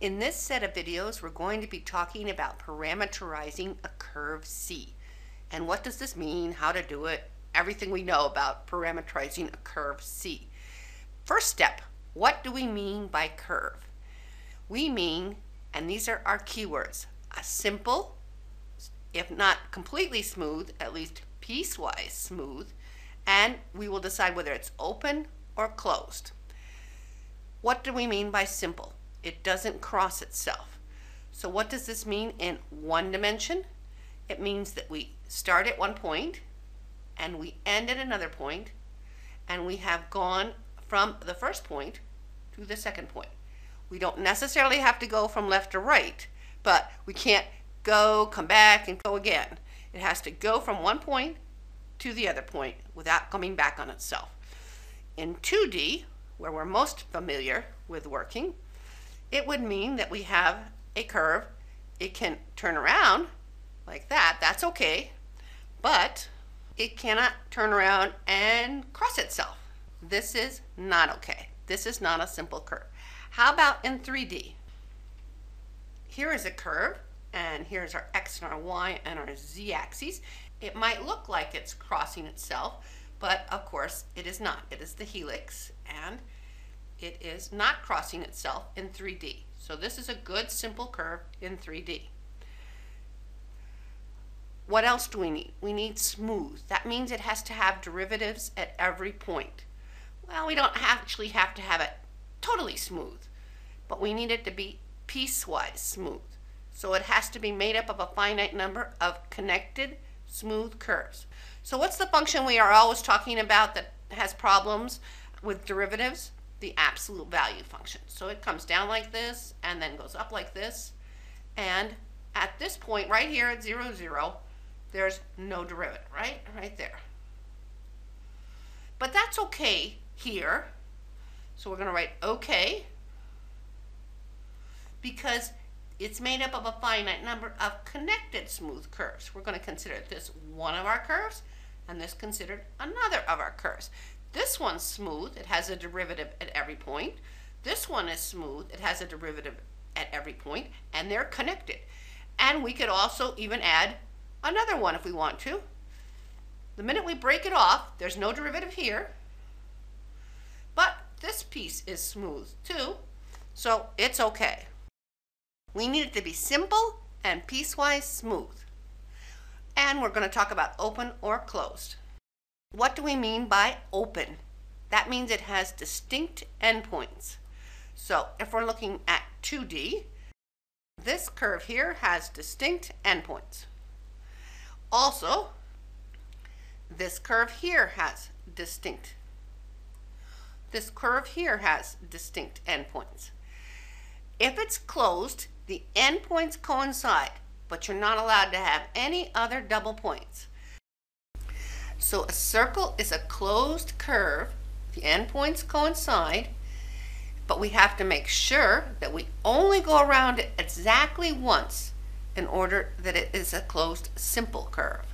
In this set of videos, we're going to be talking about parameterizing a curve C. And what does this mean, how to do it, everything we know about parameterizing a curve C. First step, what do we mean by curve? We mean, and these are our keywords, a simple, if not completely smooth, at least piecewise smooth, and we will decide whether it's open or closed. What do we mean by simple? It doesn't cross itself. So what does this mean in one dimension? It means that we start at one point and we end at another point and we have gone from the first point to the second point. We don't necessarily have to go from left to right, but we can't go, come back, and go again. It has to go from one point to the other point without coming back on itself. In 2D, where we're most familiar with working, it would mean that we have a curve. It can turn around like that, that's okay, but it cannot turn around and cross itself. This is not okay. This is not a simple curve. How about in 3D? Here is a curve, and here's our x and our y and our z axes. It might look like it's crossing itself, but of course it is not. It is the helix, and it is not crossing itself in 3D. So this is a good simple curve in 3D. What else do we need? We need smooth. That means it has to have derivatives at every point. Well, we don't actually have to have it totally smooth, but we need it to be piecewise smooth. So it has to be made up of a finite number of connected smooth curves. So what's the function we are always talking about that has problems with derivatives? The absolute value function. So it comes down like this and then goes up like this. And at this point right here at 0, 0, there's no derivative, right? Right there. But that's okay here. So we're going to write okay because it's made up of a finite number of connected smooth curves. We're going to consider this one of our curves and this considered another of our curves. This one's smooth, it has a derivative at every point. This one is smooth, it has a derivative at every point, and they're connected. And we could also even add another one if we want to. The minute we break it off, there's no derivative here, but this piece is smooth too, so it's okay. We need it to be simple and piecewise smooth. And we're going to talk about open or closed. What do we mean by open? That means it has distinct endpoints. So if we're looking at 2D, this curve here has distinct endpoints. Also, this curve here has distinct. This curve here has distinct endpoints. If it's closed, the endpoints coincide, but you're not allowed to have any other double points. So a circle is a closed curve. The endpoints coincide, but we have to make sure that we only go around it exactly once in order that it is a closed simple curve.